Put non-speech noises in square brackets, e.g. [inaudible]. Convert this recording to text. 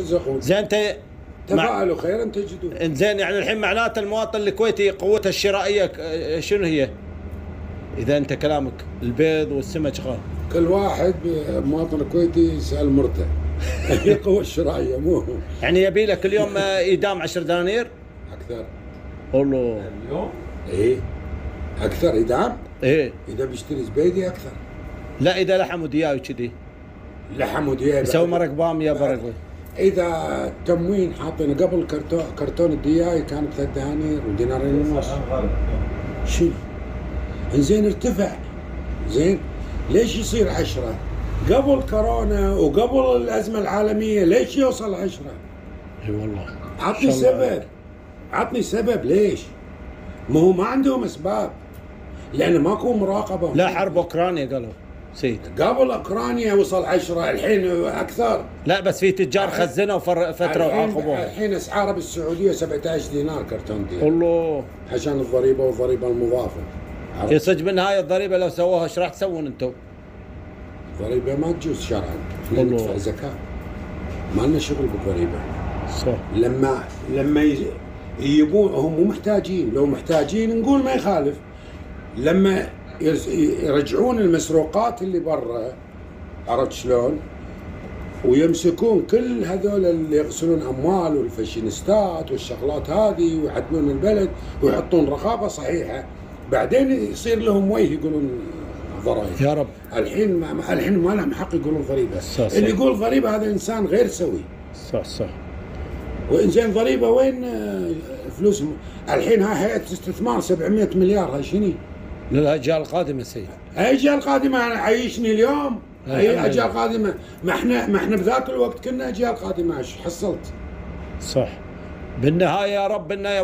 يرزقون زين انت مع... تفاءلوا خيرا تجدون زين يعني الحين معناته المواطن الكويتي قوته الشرائية ك- شنو هي؟ إذا أنت كلامك البيض والسمك غالي كل واحد مواطن كويتي يسأل مرته. [laughs] هي القوه الشرائيه مو يعني يبي له كل يوم آه، ايدام 10 دنانير؟ أكثر. والله. اليوم؟ إيه. أكثر اذا إيه. إذا بيشتري زبيدي أكثر. لا إذا لحم ودياي وكذي لحم ودياب يسوي مرق باميه برق. إذا التموين حاطين قبل كرتون كرتون الدياي كان بثلاث دنانير ودينارين ونص شنو؟ إنزين ارتفع زين ليش يصير عشرة؟ قبل كورونا وقبل الأزمة العالمية ليش يوصل عشرة؟ إي والله عطني. سبب عطني سبب ليش؟ ما هو ما عندهم أسباب لأن ماكو مراقبة لا حرب أوكرانيا قالوا سيد. قبل أوكرانيا وصل عشرة الحين أكثر. لا بس في تجار خزنوا فتره الحين, وعاقبوها الحين اسعاره بالسعودية 17 دينار كرتون ديال والله عشان الضريبة والضريبة المضافة؟ هي صدق بالنهايه الضريبة لو سووها إيش راح تسوون أنتم؟ الضريبه ما تجوز شرعا. إحنا. ندفع زكاة. ما لنا شغل بالضريبة. صح. لما لما يجيبون هم مو محتاجين. لو محتاجين نقول ما يخالف. لما يرجعون المسروقات اللي برا عرفت شلون؟ ويمسكون كل هذول اللي يغسلون أموال والفاشينيستات والشغلات هذه ويعدلون البلد ويحطون رقابه صحيحة بعدين يصير لهم وجه يقولون ضرائب يا رب الحين ما الحين ما لهم حق يقولون ضريبة صح، صح. اللي يقول ضريبة هذا إنسان غير سوي صح صح وإنزين ضريبة وين آه، فلوسهم؟ الحين ها هيئة استثمار 700 مليار هاي شنو؟ للاجيال القادمه سيد أجيال قادمة أنا عيشني اليوم لله. أجيال قادمة ما إحنا ما إحنا بذاك الوقت كنا أجيال قادمة إيش حصلت؟ صح بالنهاية يا رب إنه